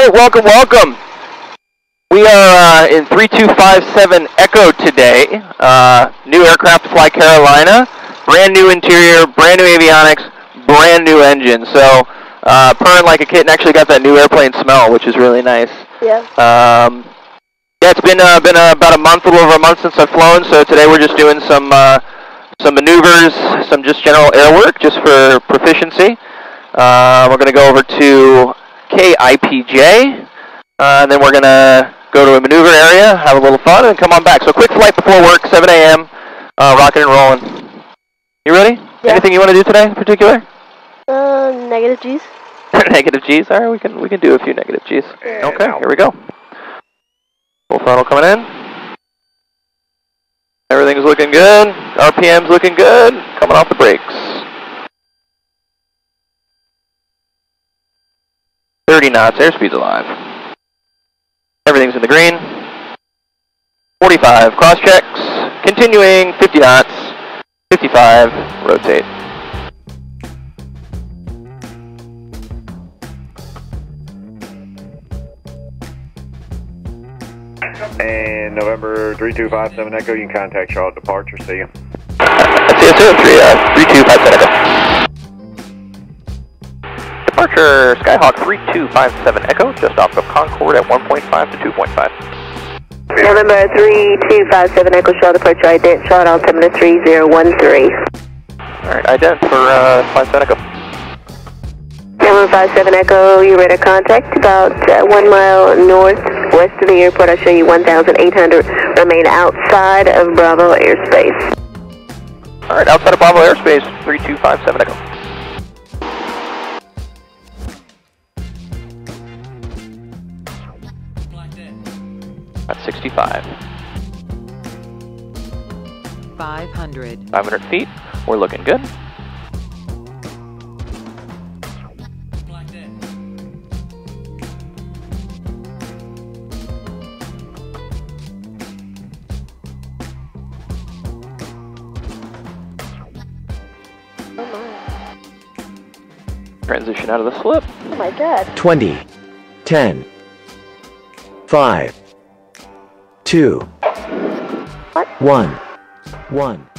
right, welcome, welcome. We are uh, in 3257 Echo today. Uh, new aircraft to fly Carolina. Brand new interior, brand new avionics, brand new engine. So, uh, purring like a kitten actually got that new airplane smell, which is really nice. Yeah. Um, yeah, it's been uh, been uh, about a month, a little over a month since I've flown. So today we're just doing some uh, some maneuvers, some just general air work, just for proficiency. Uh, we're going to go over to KIPJ, uh, and then we're going to go to a maneuver area, have a little fun, and come on back. So quick flight before work, 7 a.m., uh, rocking and rolling. You ready? Yeah. Anything you want to do today in particular? Uh, negative G's. negative G's. All right, we can we can do a few negative G's. Okay, here we go. Full throttle coming in. Everything's looking good. RPM's looking good. Coming off the brakes. 30 knots. Airspeed's alive. Everything's in the green. 45. Cross checks. Continuing. 50 knots. 55. Rotate. And November 3257 Echo, you can contact Charlotte Departure. See you. That's it, sir. Three, uh, three, two, five, seven, Echo. Skyhawk 3257 Echo, just off of Concord at 1.5 to 2.5. November 3257 Echo Charlotte Departure ident Charlotte altimeter 3013. Alright, ident for uh, 57 Echo. November 57 Echo, You're ready to contact about uh, one mile northwest of the airport. I'll show you 1,800. Remain outside of Bravo airspace. Alright, outside of Bravo airspace, 3257 Echo. At 65. 500. 500 feet. We're looking good. Transition out of the slip. Oh my god. 20, 10, 5, 2, What? 1,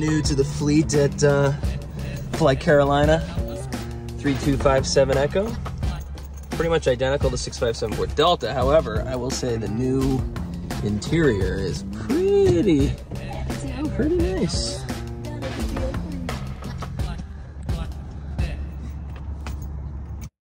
new to the fleet at uh, Fly Carolina 3257 Echo. Pretty much identical to 6574 Delta. However, I will say the new interior is pretty, pretty nice.